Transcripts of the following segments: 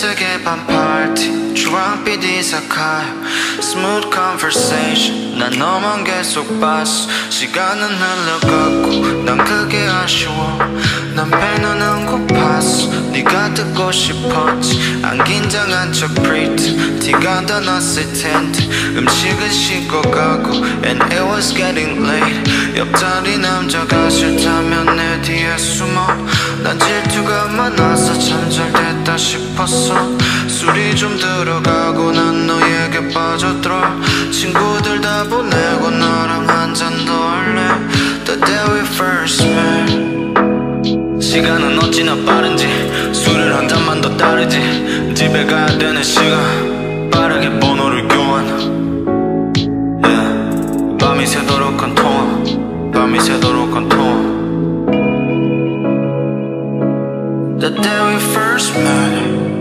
흰색의 반팔티. 주황빛 이색한 Smooth conversation. 난 너만 계속 봤어. 시간은 흘러가고 난 그게 아쉬워. 난 배는 안 고팠어. 네가 듣고 싶었지. 안 긴장한 척 pretty. 티가 더 났을 텐데. 음식은 식어가고 And it was getting late. 옆자리 남자가 싫다면 내 뒤에 숨어. 난 질투가 많아서 잠잘됐다 싶었어. 술이 좀 들어가고 난 너에게 빠져들어 친구들 다 보내고 너랑 한 잔 더 할래. The day we first met. 시간은 어찌나 빠른지. 술을 한 잔만 더 따르지. 집에 가야 되는 시간. 빠르게 번호를 교환. Yeah. 밤이 새도록 한 통화. 밤이 새도록 한 통화. The day we first met.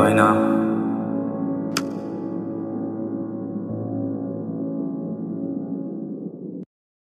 right now.